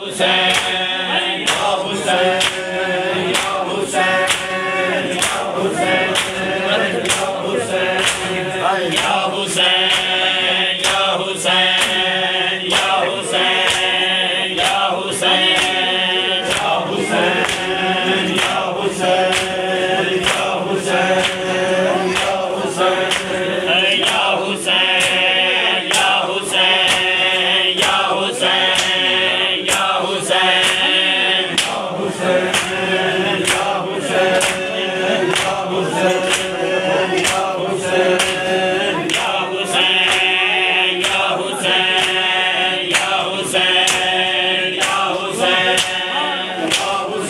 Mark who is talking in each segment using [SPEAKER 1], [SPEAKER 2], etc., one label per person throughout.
[SPEAKER 1] José.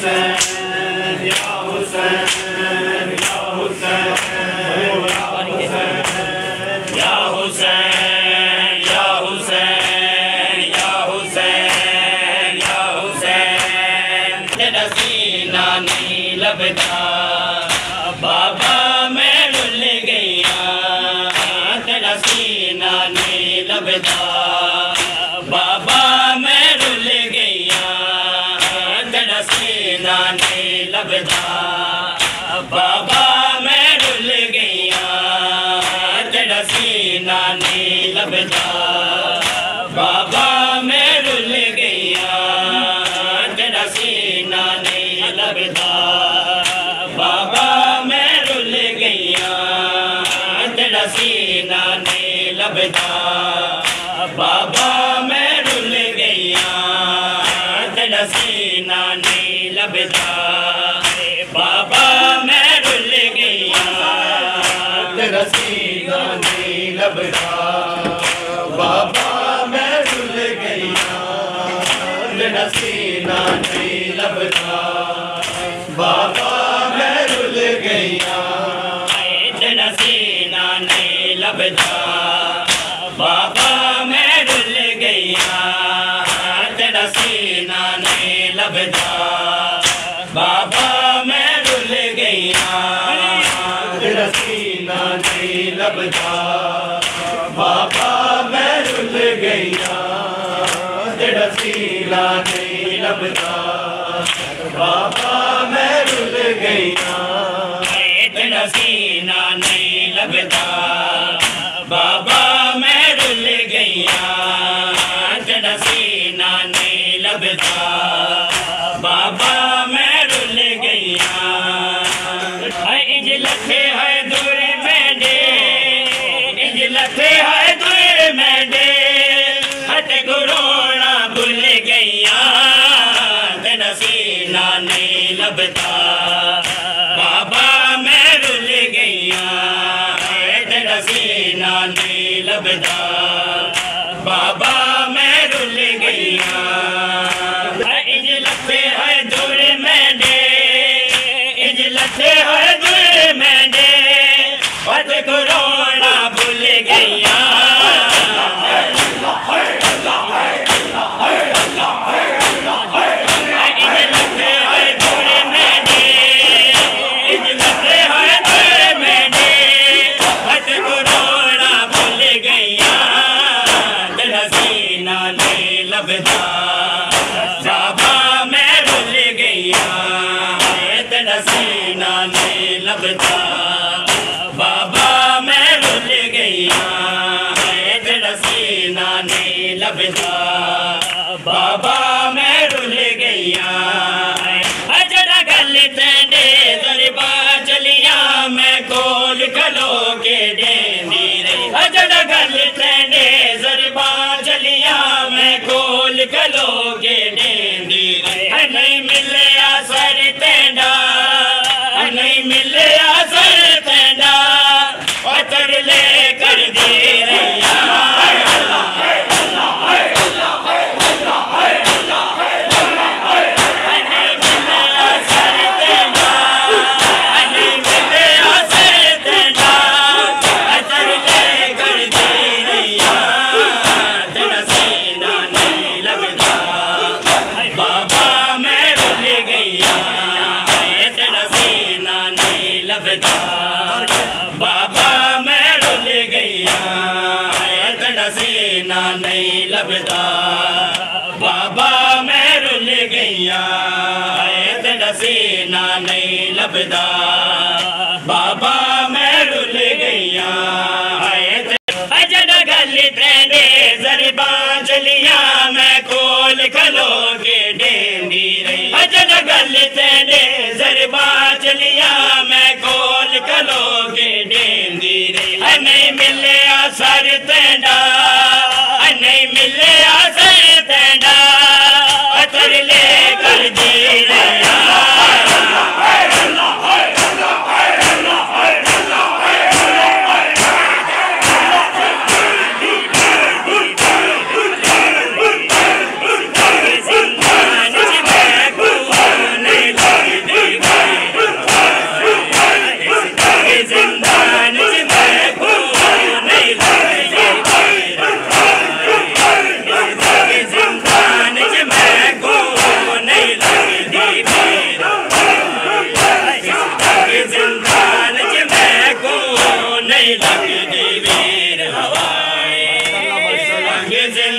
[SPEAKER 1] Send
[SPEAKER 2] लगदा
[SPEAKER 1] बाबा मैं rule गया जड़ा सीना ने लभदा बाबा मैं रुल गया जड़ा सीना ने लभदा
[SPEAKER 2] बाबा मैं रुल गया
[SPEAKER 1] जड़ा सीना ने लभदा बाबा मैं रुल गया जड़ा सीना ने बाबा मैं रुल गई तेरा सीना नहीं लभदा। बाबा मैं रुल गई तेरा सीना नहीं लभदा। बाबा मैं डुल गई तेरा सीना नहीं बाबा मैं डुल गई
[SPEAKER 2] तेरा नहीं
[SPEAKER 1] लभदा। नीलबदा निकलोगे சரித்தேண்டா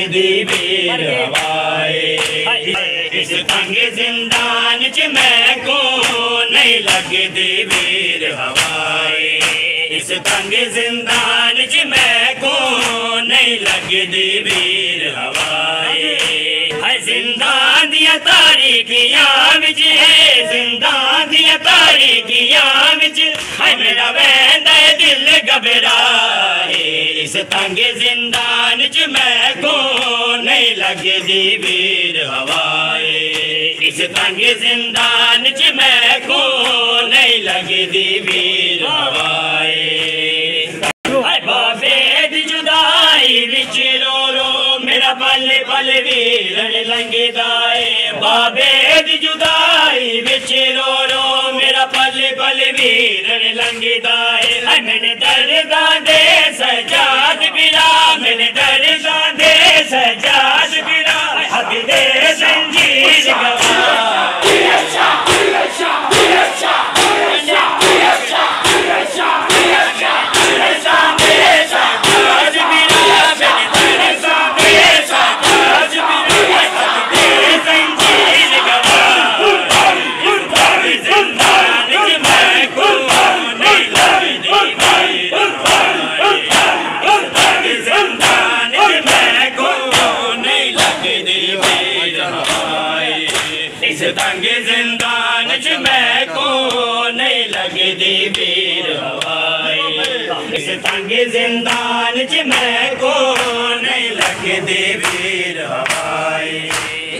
[SPEAKER 1] लगदी वीर हवाई इस तंग जिंदान च मैं को नहीं लगदी वीर हवाए इस तंग जिंदान च मैं को नहीं लगदी वीर हवाए
[SPEAKER 2] ਦੀਆਂ ਤਾਰੀਖੀਆਂ ਵਿੱਚ ਹੈ ਜ਼ਿੰਦਾਂ ਦੀਆਂ
[SPEAKER 1] ਤਾਰੀਖੀਆਂ ਵਿੱਚ
[SPEAKER 2] ਹਾਏ ਮੇਰਾ
[SPEAKER 1] ਵੈਂਦਾ ਦਿਲ ਘਬਰਾਏ ਇਸ ਤੰਗੇ ਜ਼ਿੰਦਾਨ 'ਚ ਮੈਂ ਕੋ ਨਹੀਂ ਲੱਗਦੀ ਵੀਰ ਹਵਾਏ ਇਸ ਤੰਗੇ ਜ਼ਿੰਦਾਨ 'ਚ ਮੈਂ ਕੋ ਨਹੀਂ ਲੱਗਦੀ ਵੀਰ ਹਵਾਏ
[SPEAKER 2] ਹਾਏ ਬਾਬੇ ਦੀ ਜੁਦਾਈ ਵਿੱਚ
[SPEAKER 1] ਰੋ पल पल वीरन लंघदाए बाबे दी जुदाई विच रो रो। मेरा पल पल वीरन लंघदाए
[SPEAKER 2] हाय मैंने डर दे सजाद बिरा
[SPEAKER 1] मैंने दर्दा
[SPEAKER 2] दे सजाद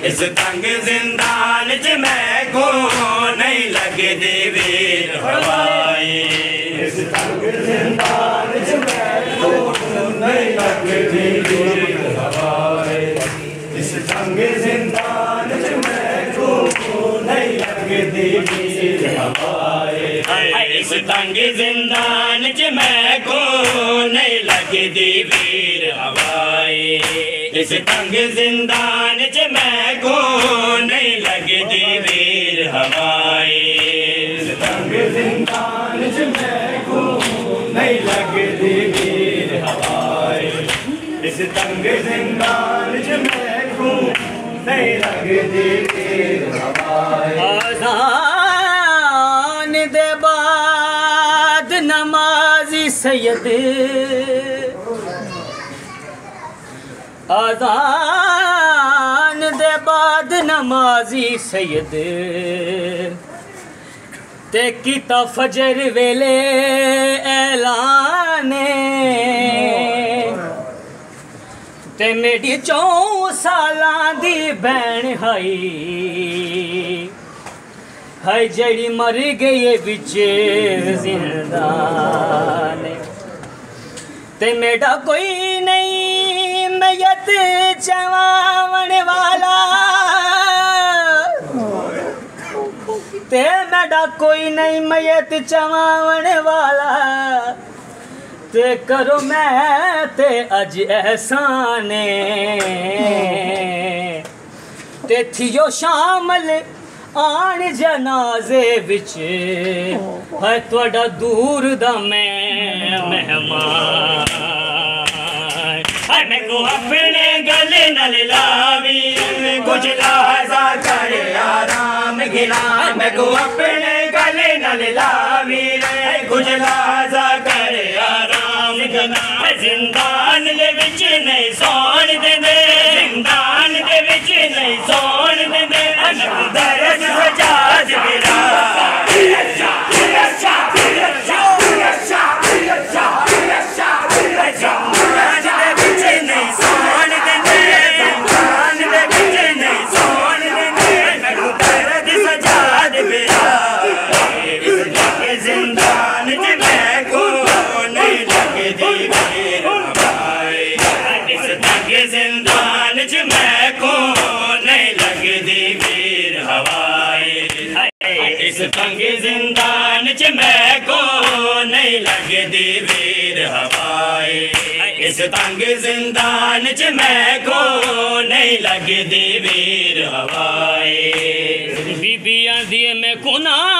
[SPEAKER 1] ਇਸ ਤੰਗ ਜ਼ਿੰਦਾਨ 'ਚ ਮੈਂ ਕੋ ਨਹੀਂ ਲੱਗਦੇ ਵੀਰ ਹਵਾਏ ਇਸ ਤੰਗ ਜ਼ਿੰਦਾਨ 'ਚ ਮੈਂ ਕੋ ਨਹੀਂ ਲੱਗਦੇ ਵੀਰ ਹਵਾਏ ਇਸ ਤੰਗ ਜ਼ਿੰਦਾਨ 'ਚ ਮੈਂ ਕੋ ਨਹੀਂ ਲੱਗਦੇ ਵੀਰ ਹਵਾਏ ਇਸ ਤੰਗ ਜ਼ਿੰਦਾਨ 'ਚ ਮੈਂ ਕੋ ਨਹੀਂ ਲੱਗਦੇ ਵੀਰ ਹਵਾਏ इस तंग जिंदान च मैं को नहीं लगदी वीर हवाई। इस तंग जिंदान च मैं को नहीं लगदी वीर हवाई। इस तंग जिंदान च मैं को नहीं लगदी वीर हवाई।
[SPEAKER 2] आजान दे बाद नमाजी सैयद। आजान दे बाद नमाजी सैयद। ते कीता फजर वेले ऐलाने ते मेरी चौं सालां दी भैन हाई। हाय जड़ी मर गई बिच जिंदान ते मेरा कोई नहीं मैयत चवावण वाला। ते मेरा कोई नहीं, मयत चवावन वाला। ते करो मैं ते अज एहसाने। ते थियो शामल ਆਣ ਜਨਾਜ਼ੇ ਵਿੱਚ ਹੈ ਤੁਹਾਡਾ ਦੂਰ ਦਾ ਮੈਂ ਮਹਿਮਾਨ ਹੈ ਮੈਨੂੰ ਆਪਣੇ ਗਲੇ
[SPEAKER 1] ਨਾਲ ਲਾਵੀ ਕੁਝ ਲਾਜ਼ਾ ਕਰ ਆਰਾਮ ਗਿਲਾ ਮੈਨੂੰ ਆਪਣੇ ਗਲੇ ਨਾਲ ਲਾਵੀ ਕੁਝ ਲਾਜ਼ਾ ਕਰ ਆਰਾਮ ਗਿਲਾ
[SPEAKER 2] ਜ਼ਿੰਦਾਨ ਦੇ ਵਿੱਚ ਨਹੀਂ ਸੌਣ ਦੇ
[SPEAKER 1] ਜ਼ਿੰਦਾਨ ਦੇ ਵਿੱਚ ਨਹੀਂ ਸੌਣ
[SPEAKER 2] Yes,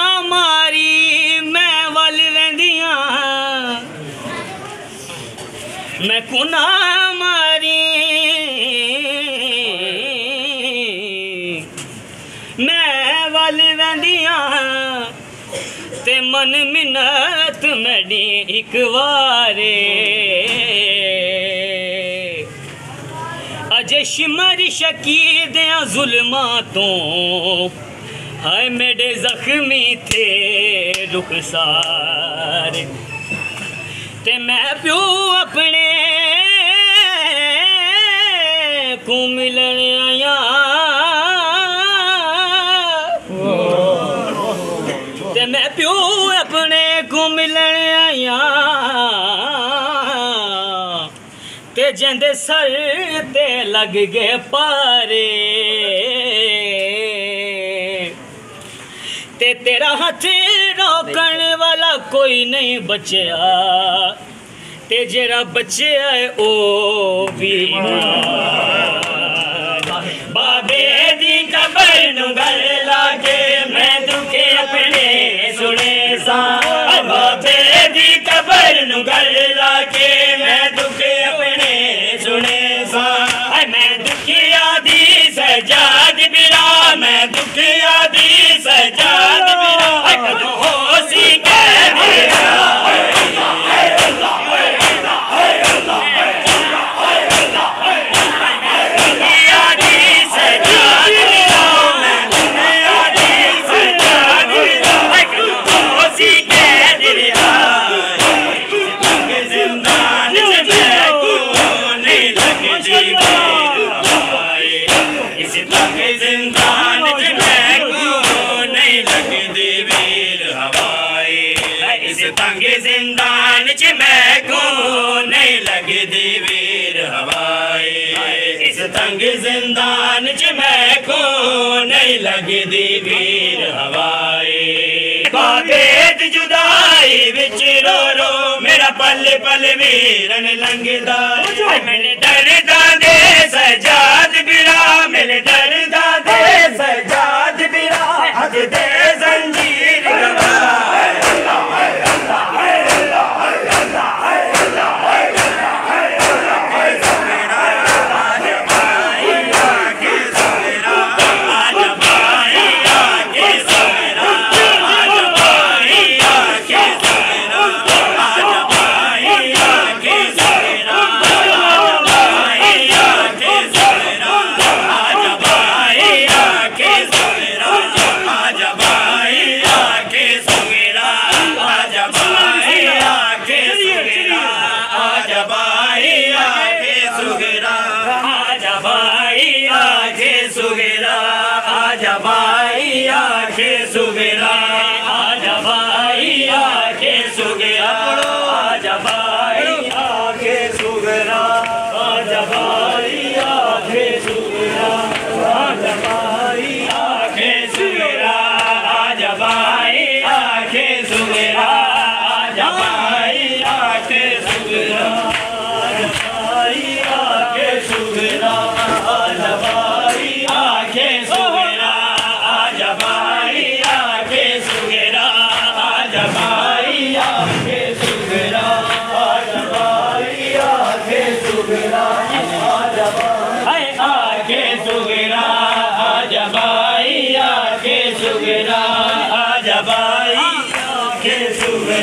[SPEAKER 2] ਕੁਨਾ ਮਾਰੀ, ਮੈਂ ਵੱਲ ਵੰਦੀਆਂ ਮੈਂ ਕੁਨਾ ਮਾਰੀ। ਮੈਂ ਵੱਲ ਵੰਦੀਆਂ ਤੇ ਮਨ ਮਿੰਨਤ ਮੈਡੀ ਇੱਕ ਵਾਰੇ। ਅਜੇ ਸ਼ਿਮਰ ਸ਼ਕੀਦਿਆਂ ਜ਼ੁਲਮਾਂ ਤੋਂ हाय मेरे जख्मी थे रुखसार ते मैं प्यू अपने को मिलन आया। ते मैं प्यू अपने को मिलन आया। ते जेंदे सर ते लग गए पारे। ते तेरा हथ रोकण वाला कोई नहीं बचया ते जेरा बचया ओ भी बाबे दी कबर नु गल लागे मैं दुखे अपने सुने सा। बाबे
[SPEAKER 1] दी कबर गल लागे मैं दुखे अपने सुने सा।
[SPEAKER 2] मैं दुखिया दी सजाद बिरा मैं
[SPEAKER 1] दुखिया दी
[SPEAKER 2] सजा
[SPEAKER 1] पले पले मेरन लंगे
[SPEAKER 2] मिल डरदा दे सजाद बिरा। मिल डरदा दे सजाद बिरा। हद आजा भाई आके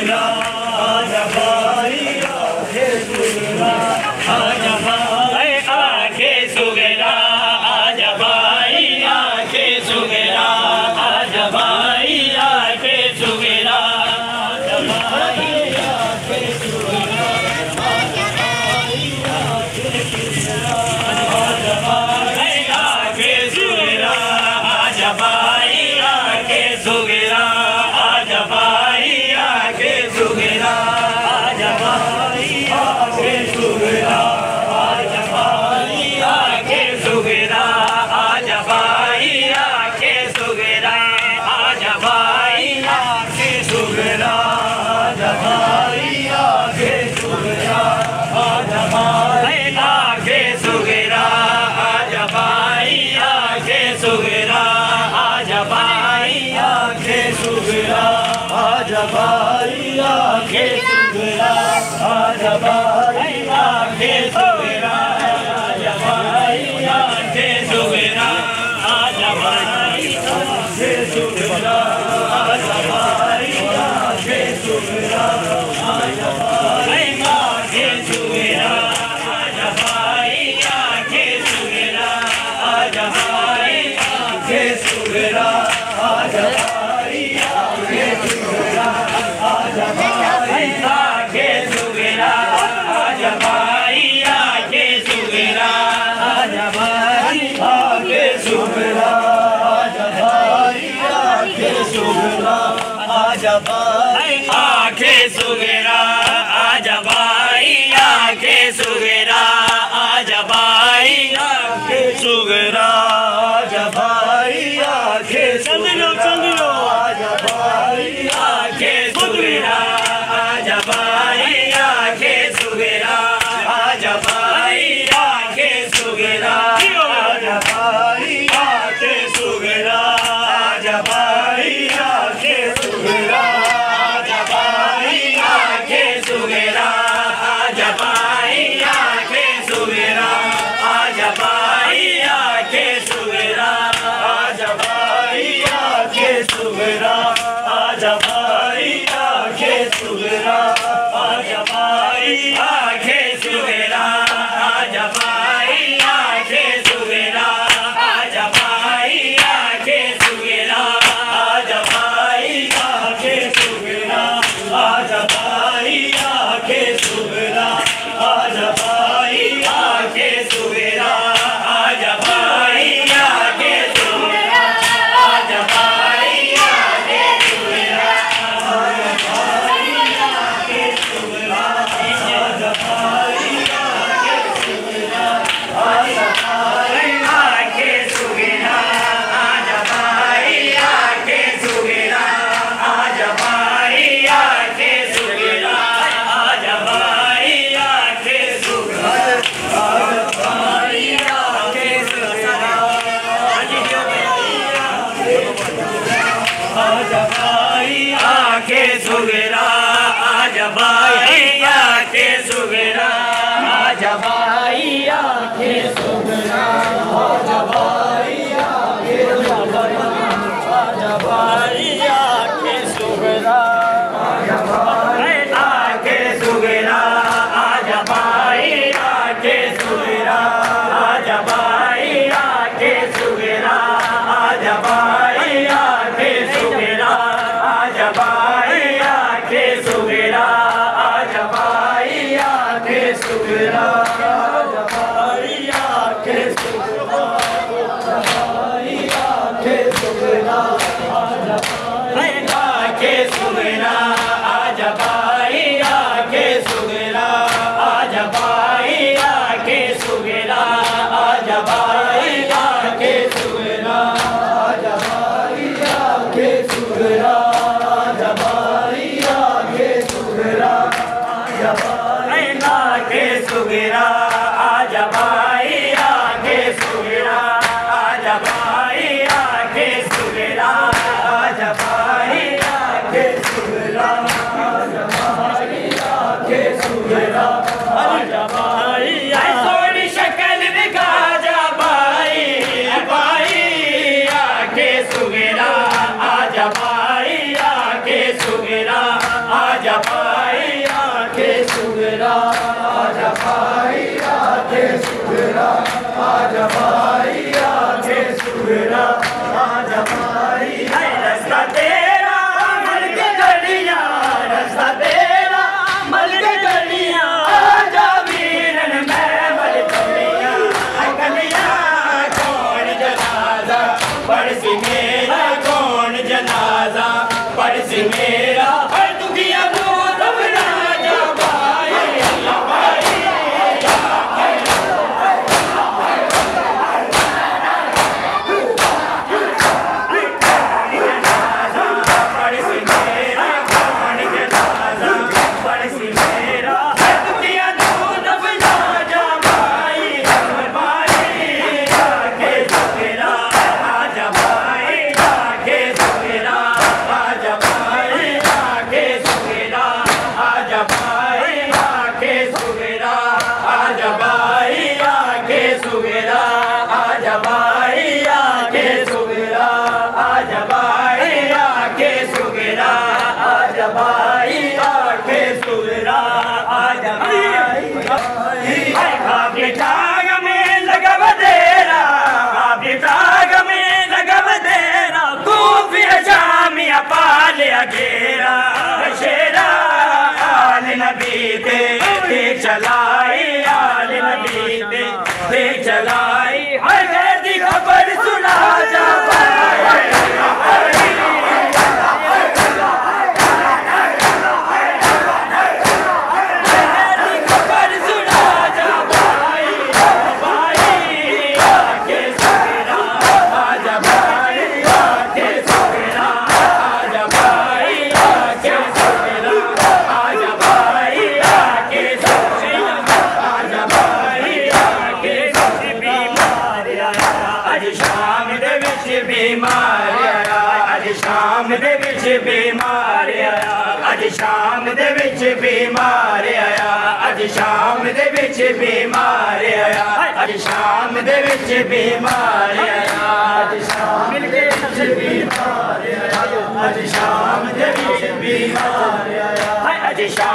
[SPEAKER 1] 감사합니다. Bye.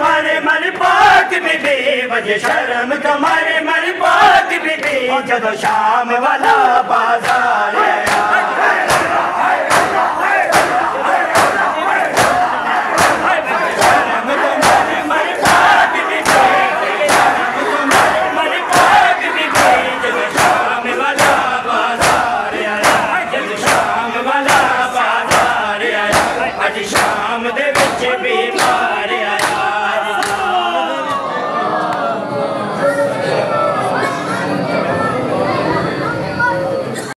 [SPEAKER 1] माल पाक बि थे बजे शर्म कमारे मन पाक में बे जब शाम वाला बाज़ार